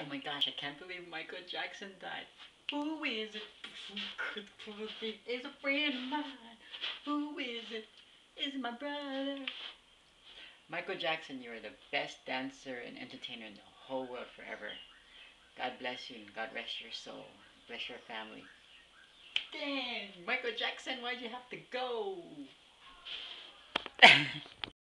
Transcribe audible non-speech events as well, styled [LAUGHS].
Oh my gosh, I can't believe Michael Jackson died. Who is it? Is a friend of mine. Who is it? Is my brother. Michael Jackson, you are the best dancer and entertainer in the whole world forever. God bless you and God rest your soul. Bless your family. Dang, Michael Jackson, why'd you have to go? [LAUGHS]